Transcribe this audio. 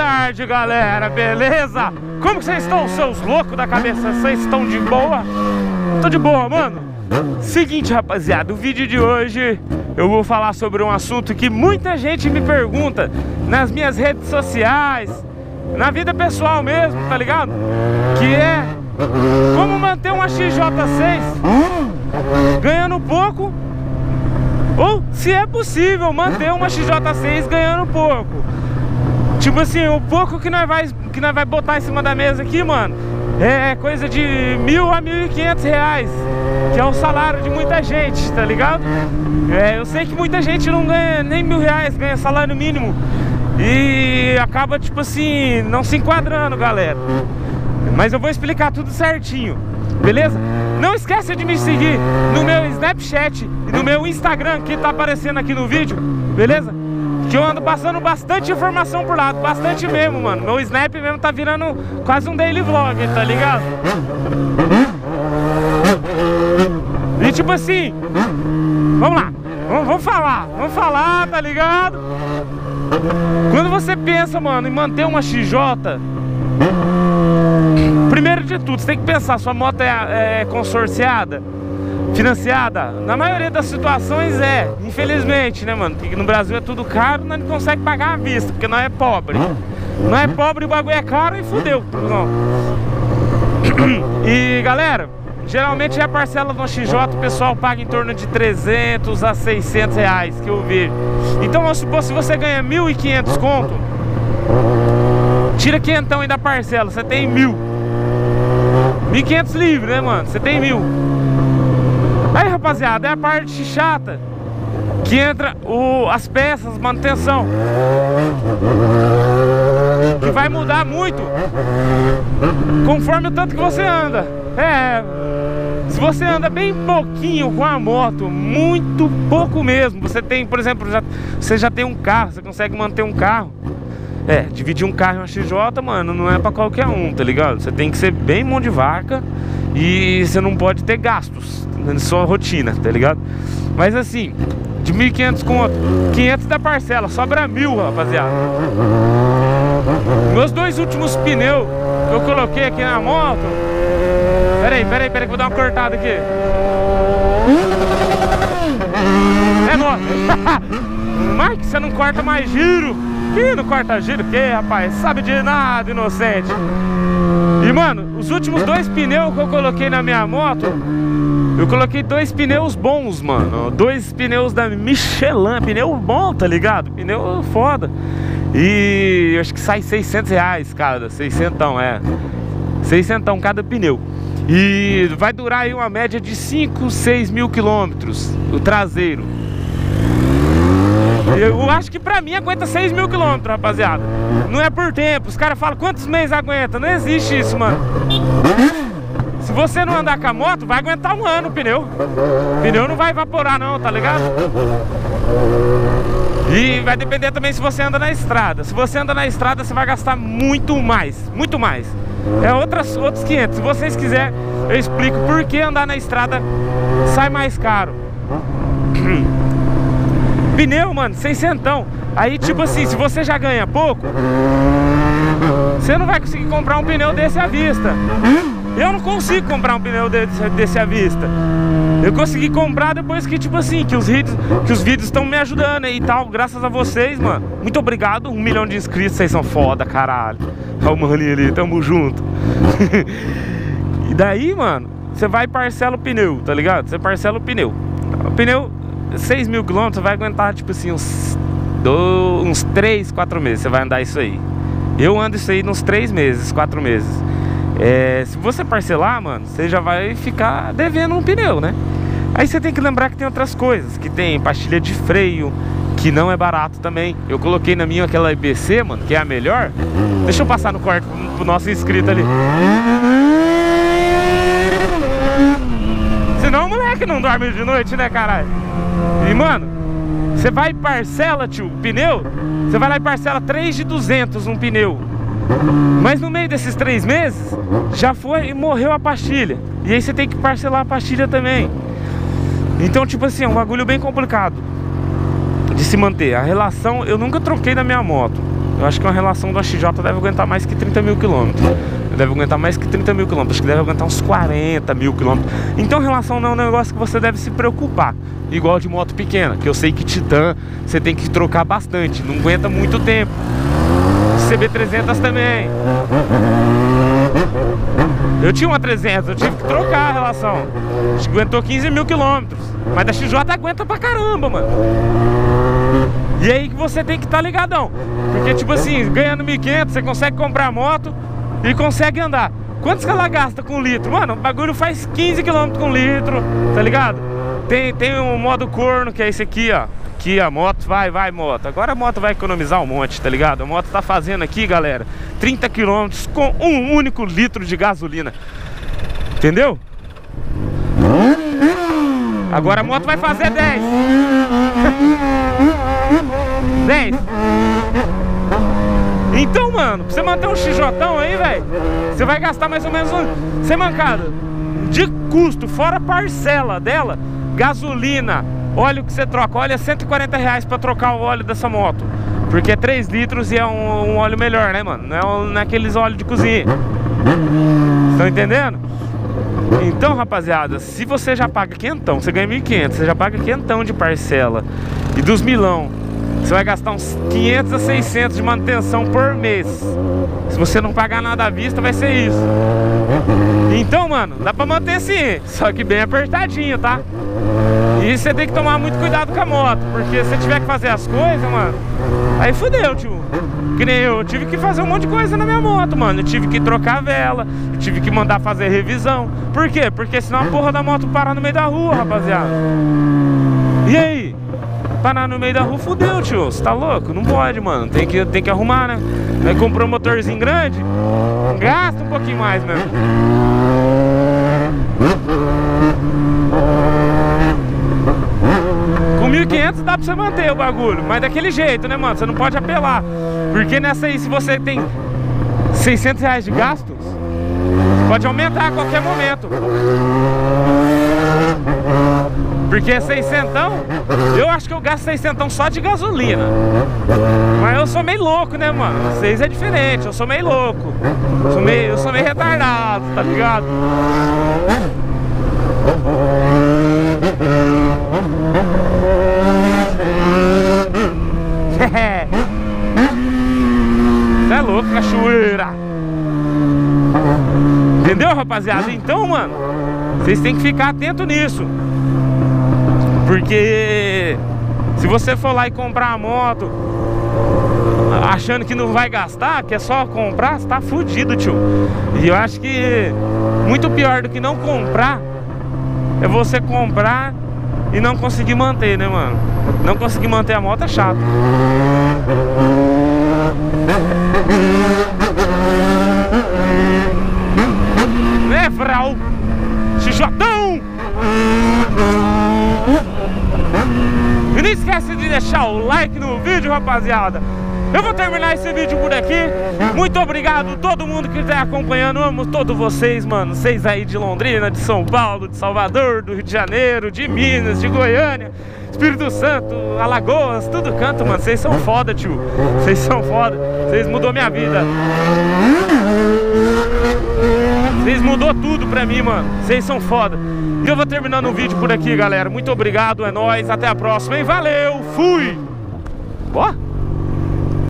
tarde, galera, beleza? Como vocês estão, seus loucos da cabeça? Vocês estão de boa? Tô de boa, mano. Seguinte, rapaziada, o vídeo de hoje eu vou falar sobre um assunto que muita gente me pergunta nas minhas redes sociais, na vida pessoal mesmo, tá ligado? Que é como manter uma XJ6 ganhando pouco ou se é possível manter uma XJ6 ganhando pouco. Tipo assim, o pouco que nós vai, que nós vai botar em cima da mesa aqui, mano, é coisa de mil a mil e quinhentos reais, que é o salário de muita gente, tá ligado? É, eu sei que muita gente não ganha nem mil reais, ganha salário mínimo e acaba, tipo assim, não se enquadrando, galera. Mas eu vou explicar tudo certinho, beleza? Não esqueça de me seguir no meu Snapchat e no meu Instagram, que tá aparecendo aqui no vídeo, beleza? Que eu ando passando bastante informação por lá, bastante mesmo, mano. Meu Snap mesmo tá virando quase um daily vlog, tá ligado? E tipo assim, vamos lá, vamos, vamos falar, vamos falar, tá ligado? Quando você pensa, mano, em manter uma XJ, primeiro de tudo, você tem que pensar, sua moto é, é consorciada? Financiada? Na maioria das situações é, infelizmente, né, mano? Porque no Brasil é tudo caro, nós não consegue pagar à vista, porque nós é pobre. Não é pobre, o bagulho é caro e fudeu. Não. E galera, geralmente é a parcela do XJ, o pessoal paga em torno de 300 a 600 reais que eu vejo. Então vamos supor, se você ganha 1.500 conto, tira quentão aí da parcela, você tem mil. 1.500 livre, né, mano? Você tem mil. Aí, rapaziada, é a parte chata que entra o, as peças, manutenção. Que vai mudar muito conforme o tanto que você anda. É, se você anda bem pouquinho com a moto, muito pouco mesmo. Você tem, por exemplo, já, você já tem um carro, você consegue manter um carro. É, dividir um carro em uma XJ, mano, não é pra qualquer um, tá ligado? Você tem que ser bem mão de vaca e você não pode ter gastos sua rotina, tá ligado? Mas assim, de 1.500 conto, 500 da parcela, sobra mil, rapaziada. Meus dois últimos pneus que eu coloquei aqui na moto. Pera aí, pera aí, pera aí, que vou dar uma cortada aqui. É nosso. Mike, você não corta mais giro. Que não corta giro? Que, rapaz? Sabe de nada, inocente. E, mano, os últimos dois pneus que eu coloquei na minha moto eu coloquei dois pneus bons, mano. Dois pneus da Michelin. Pneu bom, tá ligado? Pneu foda. E acho que sai 600 reais cada. 600, é. 600 cada pneu. E vai durar aí uma média de 5, 6 mil quilômetros. O traseiro. Eu acho que pra mim aguenta 6 mil quilômetros, rapaziada. Não é por tempo. Os caras falam quantos meses aguenta. Não existe isso, mano. Se você não andar com a moto, vai aguentar um ano o pneu. O pneu não vai evaporar não, tá ligado? E vai depender também se você anda na estrada. Se você anda na estrada, você vai gastar muito mais, muito mais. É outras, outros 500. Se vocês quiserem, eu explico por que andar na estrada sai mais caro. Pneu, mano, sem centão. Aí, tipo assim, se você já ganha pouco, você não vai conseguir comprar um pneu desse à vista. Eu não consigo comprar um pneu desse, desse à vista. Eu consegui comprar depois que, tipo assim, que os vídeos que os vídeos estão me ajudando e tal, graças a vocês, mano. Muito obrigado, um milhão de inscritos, vocês são foda, caralho. Olha o maninho ali, tamo junto. e daí, mano, você vai e parcela o pneu, tá ligado? Você parcela o pneu. O pneu, 6 mil quilômetros, vai aguentar, tipo assim, uns, do, uns 3, 4 meses. Você vai andar isso aí. Eu ando isso aí nos 3 meses, 4 meses. É, se você parcelar, mano, você já vai ficar devendo um pneu, né? Aí você tem que lembrar que tem outras coisas, que tem pastilha de freio, que não é barato também. Eu coloquei na minha aquela IBC, mano, que é a melhor. Deixa eu passar no quarto pro nosso inscrito ali. Moleque não dorme de noite, né, caralho? E, mano, você vai e parcela, tio, pneu, você vai lá e parcela 3 de 200 um pneu. Mas no meio desses três meses, já foi e morreu a pastilha. E aí você tem que parcelar a pastilha também. Então, tipo assim, é um bagulho bem complicado de se manter. A relação, eu nunca troquei na minha moto. Eu acho que uma relação do XJ deve aguentar mais que 30 mil quilômetros. Deve aguentar mais que 30 mil quilômetros. Que deve aguentar uns 40 mil quilômetros. Então, relação não é um negócio que você deve se preocupar. Igual de moto pequena, que eu sei que Titan você tem que trocar bastante. Não aguenta muito tempo. CB300 também. Eu tinha uma 300, eu tive que trocar a relação. Aguentou 15 mil quilômetros. Mas da XJ aguenta pra caramba, mano. E aí que você tem que estar tá ligadão. Porque, tipo assim, ganhando 1.500, você consegue comprar moto e consegue andar. Quantos que ela gasta com litro? Mano, o bagulho faz 15 km com litro, tá ligado? Tem, tem um modo corno, que é esse aqui, ó. Aqui a moto, vai, vai moto. Agora a moto vai economizar um monte, tá ligado? A moto tá fazendo aqui, galera, 30 km com um único litro de gasolina. Entendeu? Agora a moto vai fazer 10. 10. Então, mano, pra você manter um XJ aí, velho, você vai gastar mais ou menos um. Você mancada. De custo, fora parcela dela, gasolina, óleo que você troca, óleo é 140 reais pra trocar o óleo dessa moto. Porque é 3 litros e é um, um óleo melhor, né, mano? Não é um, naqueles óleos de cozinha. Estão entendendo? Então, rapaziada, se você já paga quentão, você ganha 1.500, você já paga quentão de parcela e dos milão, você vai gastar uns 500 a 600 de manutenção por mês. Se você não pagar nada à vista, vai ser isso. Então, mano, dá pra manter sim, só que bem apertadinho, tá? E você tem que tomar muito cuidado com a moto, porque se você tiver que fazer as coisas, mano, aí fudeu, tio. Que nem eu, eu tive que fazer um monte de coisa na minha moto, mano. Eu tive que trocar a vela, eu tive que mandar fazer revisão. Por quê? Porque senão a porra da moto para no meio da rua, rapaziada. E aí? Parar no meio da rua, fudeu, tio. Você tá louco? Não pode, mano. Tem que, tem que arrumar, né? Vai comprar um motorzinho grande, gasta um pouquinho mais mesmo. Com 1.500 dá pra você manter o bagulho, mas daquele jeito, né, mano? Você não pode apelar. Porque nessa aí, se você tem 600 reais de gastos, pode aumentar a qualquer momento. Porque 600, eu acho que eu gasto 600 só de gasolina. Mas eu sou meio louco, né, mano? Vocês é diferente, eu sou meio louco. Eu sou meio, eu sou meio retardado, tá ligado? Você é louco, cachoeira Entendeu, rapaziada? Então, mano Vocês têm que ficar atento nisso Porque Se você for lá e comprar a moto Achando que não vai gastar Que é só comprar, você tá fudido, tio E eu acho que Muito pior do que não comprar É você comprar E não conseguir manter, né, mano? Não conseguir manter a moto é chato né, Vral? Xijotão! E não esquece de deixar o like no vídeo, rapaziada. Eu vou terminar esse vídeo por aqui. Muito obrigado a todo mundo que está acompanhando. amo todos vocês, mano. Vocês aí de Londrina, de São Paulo, de Salvador, do Rio de Janeiro, de Minas, de Goiânia. Espírito Santo, Alagoas, tudo canto, mano. Vocês são foda, tio. Vocês são foda. Vocês mudou minha vida. Vocês mudou tudo pra mim, mano. Vocês são foda. E eu vou terminando o vídeo por aqui, galera. Muito obrigado, é nóis. Até a próxima, hein? Valeu, fui! Ó!